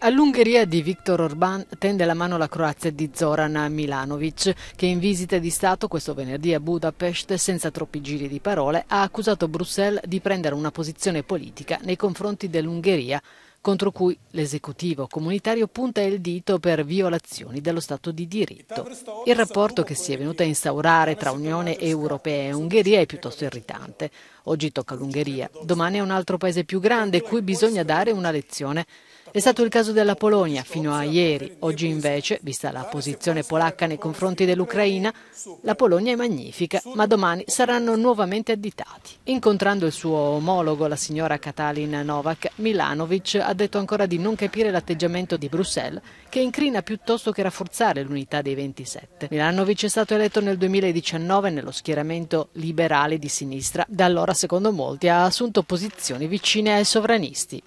All'Ungheria di Viktor Orban tende la mano la Croazia di Zoran Milanovic, che in visita di Stato questo venerdì a Budapest, senza troppi giri di parole, ha accusato Bruxelles di prendere una posizione politica nei confronti dell'Ungheria, contro cui l'esecutivo comunitario punta il dito per violazioni dello Stato di diritto. Il rapporto che si è venuto a instaurare tra Unione Europea e Ungheria è piuttosto irritante. Oggi tocca l'Ungheria, domani è un altro paese più grande cui bisogna dare una lezione. È stato il caso della Polonia fino a ieri. Oggi invece, vista la posizione polacca nei confronti dell'Ucraina, la Polonia è magnifica, ma domani saranno nuovamente additati. Incontrando il suo omologo, la signora Katalin Novak, Milanovic ha detto ancora di non capire l'atteggiamento di Bruxelles, che incrina piuttosto che rafforzare l'unità dei 27. Milanovic è stato eletto nel 2019 nello schieramento liberale di sinistra, da allora secondo molti ha assunto posizioni vicine ai sovranisti.